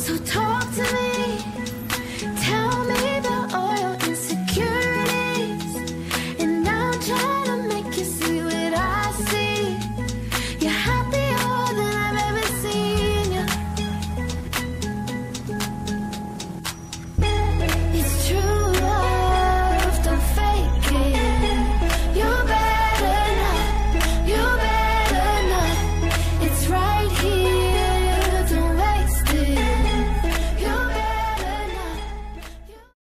So tall.